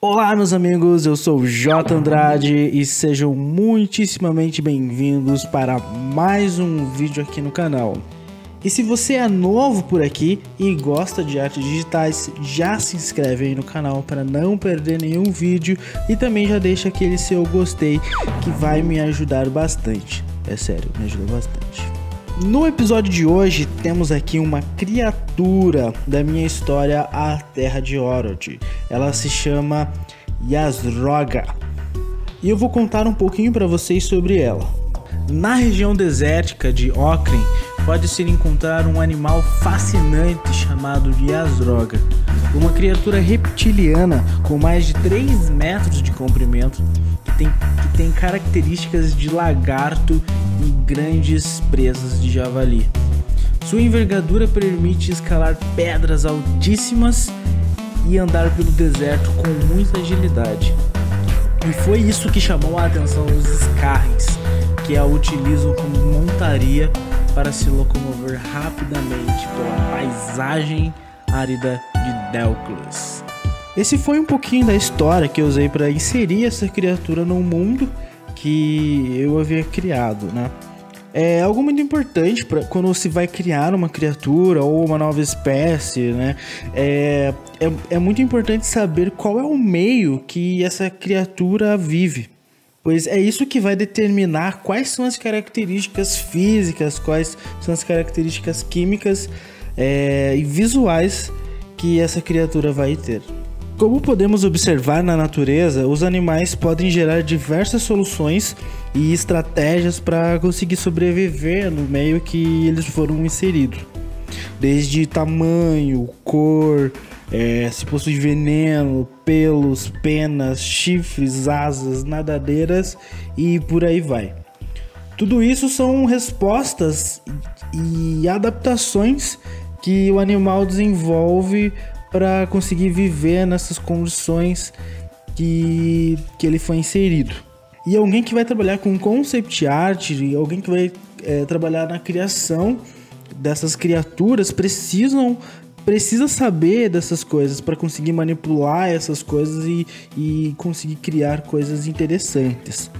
Olá, meus amigos, eu sou o J Andrade e sejam muitíssimamente bem-vindos para mais um vídeo aqui no canal. E se você é novo por aqui e gosta de artes digitais, já se inscreve aí no canal para não perder nenhum vídeo e também já deixa aquele seu gostei que vai me ajudar bastante. É sério, me ajuda bastante. No episódio de hoje temos aqui uma criatura da minha história A Terra de Orod. Ela se chama Yasroga. E eu vou contar um pouquinho para vocês sobre ela. Na região desértica de Okren, pode-se encontrar um animal fascinante chamado Yasroga, uma criatura reptiliana com mais de 3 metros de comprimento, tem, que tem características de lagarto e grandes presas de javali. Sua envergadura permite escalar pedras altíssimas e andar pelo deserto com muita agilidade. E foi isso que chamou a atenção dos Scarrens, que a utilizam como montaria para se locomover rapidamente pela paisagem árida de Delclus. Esse foi um pouquinho da história que eu usei para inserir essa criatura no mundo que eu havia criado, né? É algo muito importante para quando se vai criar uma criatura ou uma nova espécie, né? É, é, é muito importante saber qual é o meio que essa criatura vive pois é isso que vai determinar quais são as características físicas, quais são as características químicas é, e visuais que essa criatura vai ter. Como podemos observar na natureza, os animais podem gerar diversas soluções e estratégias para conseguir sobreviver no meio que eles foram inseridos, desde tamanho, cor, é, se possui veneno, pelos, penas, chifres, asas, nadadeiras e por aí vai. Tudo isso são respostas e adaptações que o animal desenvolve para conseguir viver nessas condições que, que ele foi inserido. E alguém que vai trabalhar com concept art, alguém que vai é, trabalhar na criação dessas criaturas precisam precisa saber dessas coisas para conseguir manipular essas coisas e, e conseguir criar coisas interessantes.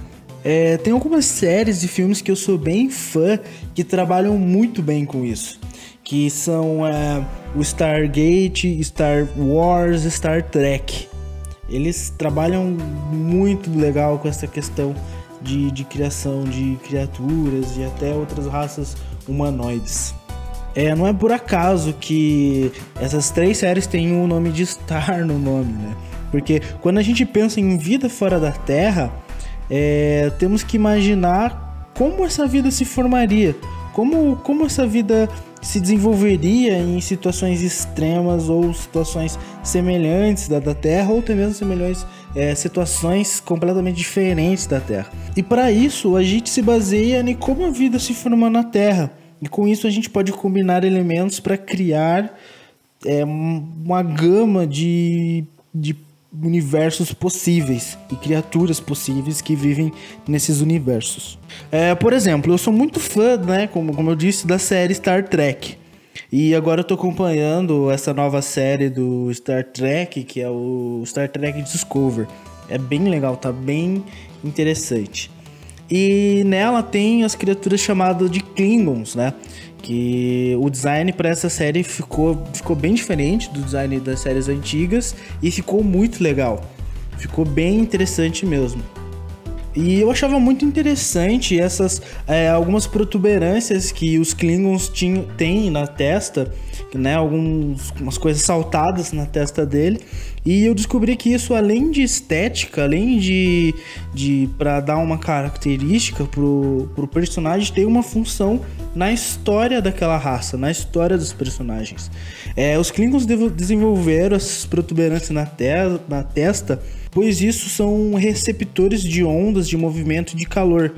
É, tem algumas séries e filmes que eu sou bem fã que trabalham muito bem com isso. Que são é, o Stargate, Star Wars, Star Trek. Eles trabalham muito legal com essa questão de, de criação de criaturas e até outras raças humanoides. É, não é por acaso que essas três séries têm o nome de Star no nome, né? Porque quando a gente pensa em vida fora da Terra, é, temos que imaginar como essa vida se formaria, como, como essa vida se desenvolveria em situações extremas ou situações semelhantes da, da Terra, ou até mesmo semelhantes é, situações completamente diferentes da Terra. E para isso a gente se baseia em como a vida se formou na Terra. E com isso a gente pode combinar elementos para criar é, uma gama de, de universos possíveis e criaturas possíveis que vivem nesses universos. É, por exemplo, eu sou muito fã, né, como, como eu disse, da série Star Trek. E agora eu tô acompanhando essa nova série do Star Trek, que é o Star Trek Discover. É bem legal, tá bem interessante. E nela tem as criaturas chamadas de Klingons, né? Que o design para essa série ficou, ficou bem diferente do design das séries antigas e ficou muito legal. Ficou bem interessante mesmo. E eu achava muito interessante essas é, algumas protuberâncias que os Klingons tinham, têm na testa, né? Algumas coisas saltadas na testa dele. E eu descobri que isso, além de estética, além de, de para dar uma característica pro, pro personagem, tem uma função na história daquela raça, na história dos personagens. É, os Klingons desenvolveram essas protuberâncias na, te na testa pois isso são receptores de ondas de movimento de calor,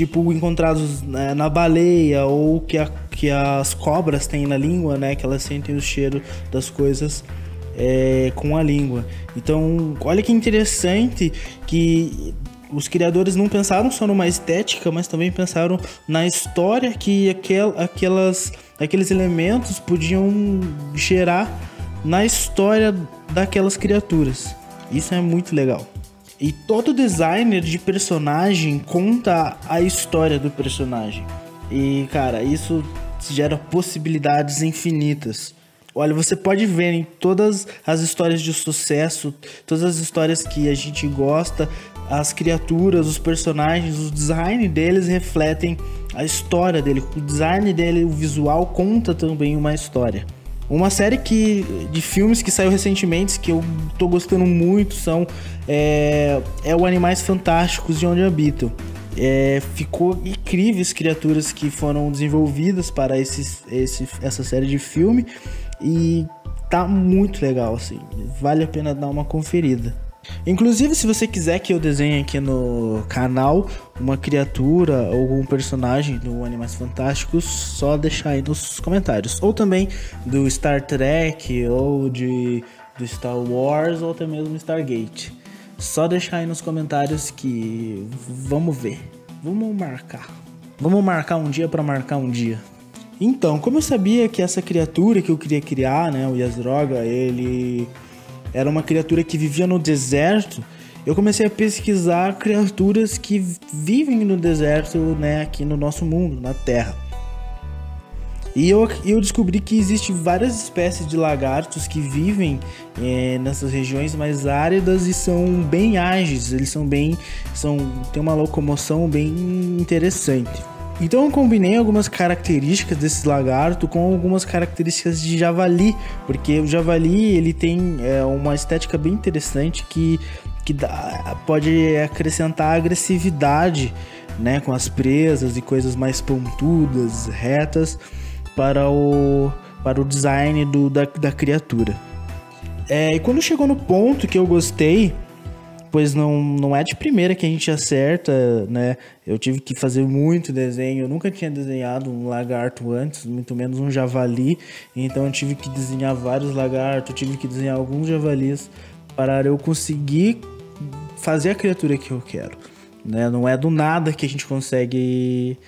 tipo encontrados né, na baleia ou que, a, que as cobras têm na língua, né, que elas sentem o cheiro das coisas é, com a língua. Então, olha que interessante que os criadores não pensaram só numa estética, mas também pensaram na história que aquel, aquelas, aqueles elementos podiam gerar na história daquelas criaturas. Isso é muito legal. E todo designer de personagem conta a história do personagem. E, cara, isso gera possibilidades infinitas. Olha, você pode ver em todas as histórias de sucesso, todas as histórias que a gente gosta, as criaturas, os personagens, o design deles refletem a história dele. O design dele, o visual conta também uma história. Uma série que, de filmes que saiu recentemente, que eu tô gostando muito, são é, é o Animais Fantásticos de Onde Habitam. É, ficou incríveis criaturas que foram desenvolvidas para esse, esse, essa série de filme e tá muito legal, assim. Vale a pena dar uma conferida. Inclusive, se você quiser que eu desenhe aqui no canal uma criatura ou algum personagem do Animais Fantásticos, só deixar aí nos comentários. Ou também do Star Trek, ou de do Star Wars, ou até mesmo Stargate. Só deixar aí nos comentários que vamos ver. Vamos marcar. Vamos marcar um dia para marcar um dia. Então, como eu sabia que essa criatura que eu queria criar, né, o Yasdroga, ele era uma criatura que vivia no deserto, eu comecei a pesquisar criaturas que vivem no deserto, né, aqui no nosso mundo, na Terra. E eu, eu descobri que existe várias espécies de lagartos que vivem é, nessas regiões mais áridas e são bem ágeis, eles são bem. são têm uma locomoção bem interessante. Então eu combinei algumas características desse lagarto com algumas características de javali, porque o javali ele tem é, uma estética bem interessante que, que dá, pode acrescentar agressividade né, com as presas e coisas mais pontudas, retas para o, para o design do, da, da criatura. É, e quando chegou no ponto que eu gostei, pois não, não é de primeira que a gente acerta, né? Eu tive que fazer muito desenho, eu nunca tinha desenhado um lagarto antes, muito menos um javali, então eu tive que desenhar vários lagartos, tive que desenhar alguns javalis para eu conseguir fazer a criatura que eu quero, né? Não é do nada que a gente consegue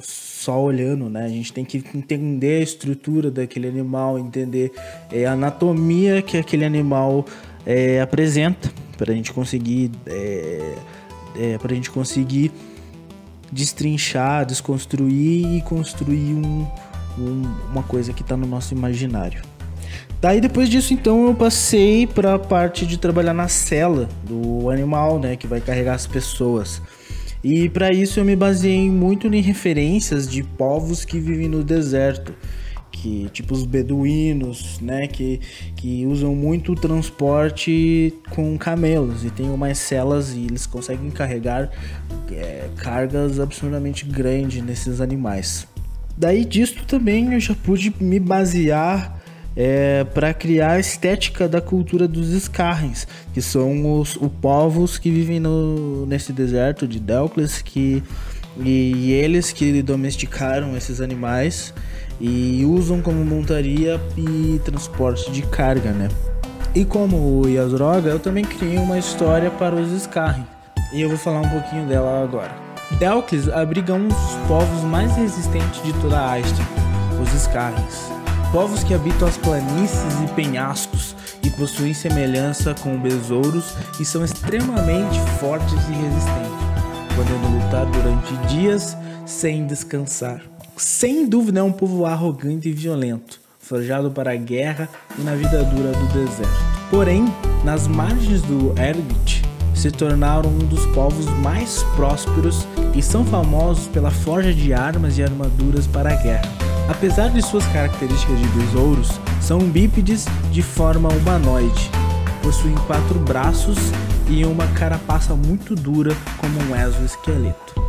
só olhando, né? A gente tem que entender a estrutura daquele animal, entender é, a anatomia que aquele animal é, apresenta para a gente conseguir é, é, para a gente conseguir destrinchar, desconstruir e construir um, um, uma coisa que está no nosso imaginário. Daí depois disso então eu passei para a parte de trabalhar na cela do animal, né, que vai carregar as pessoas. E para isso eu me baseei muito em referências de povos que vivem no deserto que tipo os beduínos, né, que, que usam muito transporte com camelos e tem umas celas e eles conseguem carregar é, cargas absurdamente grandes nesses animais. Daí disso também eu já pude me basear é, para criar a estética da cultura dos Scarrens, que são os, os povos que vivem no, nesse deserto de Delcles, que e, e eles que domesticaram esses animais e usam como montaria e transporte de carga, né? E como o Yasroga, eu também criei uma história para os Scarren, e eu vou falar um pouquinho dela agora. Delclis abriga um dos povos mais resistentes de toda a os Scarrens. Povos que habitam as planícies e penhascos e possuem semelhança com besouros e são extremamente fortes e resistentes, podendo lutar durante dias sem descansar sem dúvida é um povo arrogante e violento, forjado para a guerra e na vida dura do deserto. Porém, nas margens do Ergit, se tornaram um dos povos mais prósperos e são famosos pela forja de armas e armaduras para a guerra. Apesar de suas características de besouros, são bípedes de forma humanoide, possuem quatro braços e uma carapaça muito dura como um exoesqueleto.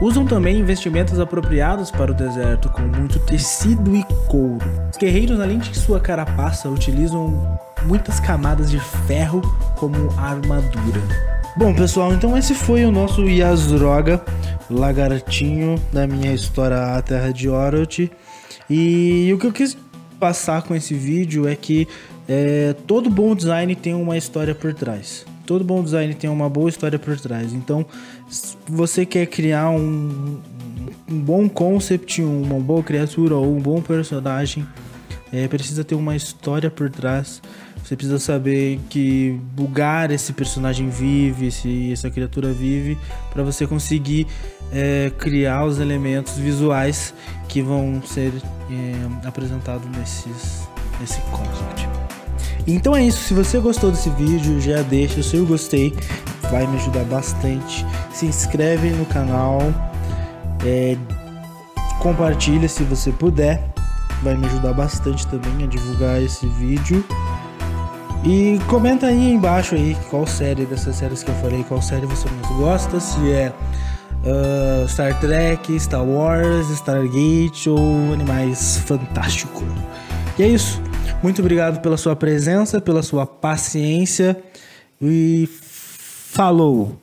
Usam também investimentos apropriados para o deserto, com muito tecido e couro. Os guerreiros, além de sua carapaça, utilizam muitas camadas de ferro como armadura. Bom, pessoal, então esse foi o nosso Yasdroga, lagartinho da minha história A Terra de Oroth. E o que eu quis passar com esse vídeo é que é, todo bom design tem uma história por trás. Todo bom design tem uma boa história por trás. Então, se você quer criar um, um bom concept, uma boa criatura ou um bom personagem, é, precisa ter uma história por trás. Você precisa saber que lugar esse personagem vive, esse, essa criatura vive, para você conseguir é, criar os elementos visuais que vão ser é, apresentados nesses, nesse concept. Então é isso, se você gostou desse vídeo, já deixa o seu gostei, vai me ajudar bastante. Se inscreve no canal, é, compartilha se você puder, vai me ajudar bastante também a divulgar esse vídeo. E comenta aí embaixo aí qual série dessas séries que eu falei, qual série você mais gosta, se é uh, Star Trek, Star Wars, Stargate ou Animais Fantástico. E é isso. Muito obrigado pela sua presença, pela sua paciência e falou!